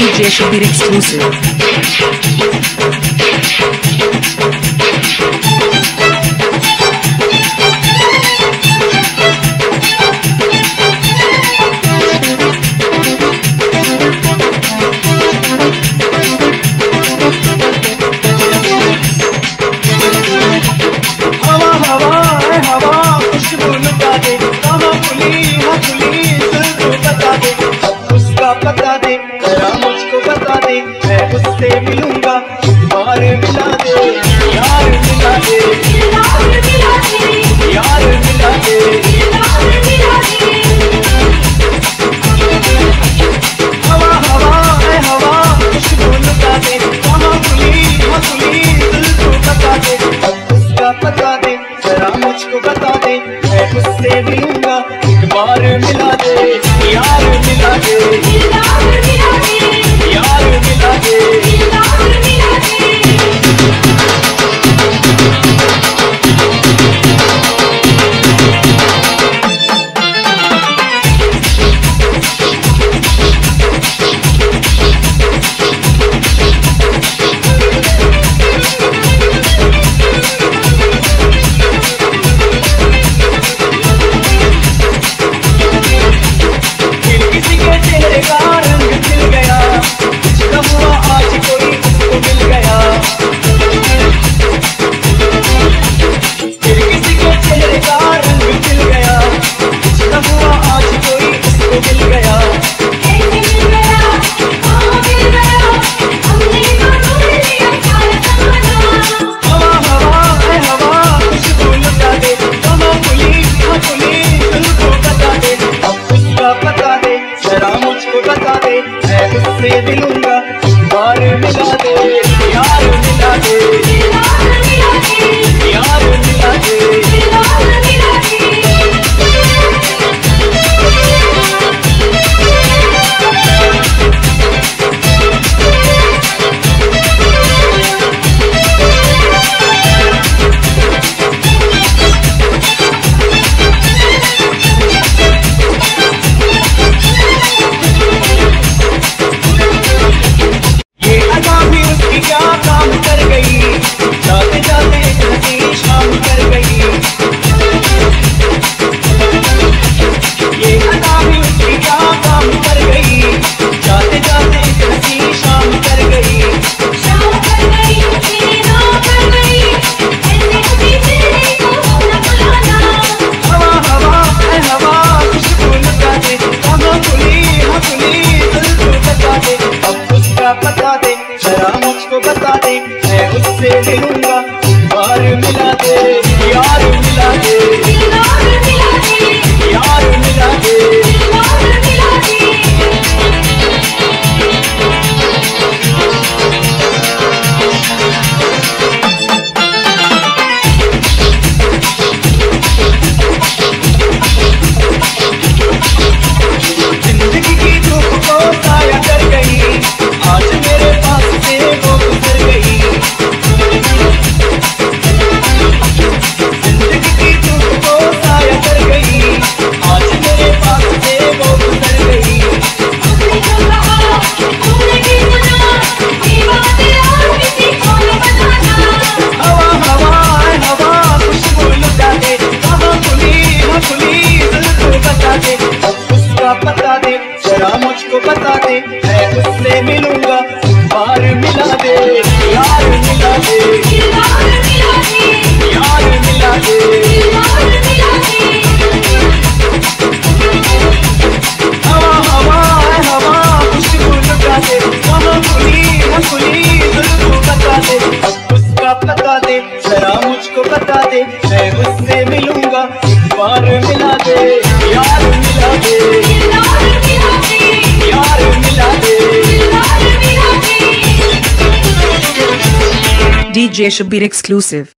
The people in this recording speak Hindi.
DJ be exclusive. उससे मिलूँगा। यार मिला दे यार मिला दे। यार मिला दे। से मिलूँगा बार मिला दे। பெரும் से मिलूँगा बार मिला दे यार मिला दे। I'm मिला दे। हवा हवा हवा खुली DJ Shabir exclusive.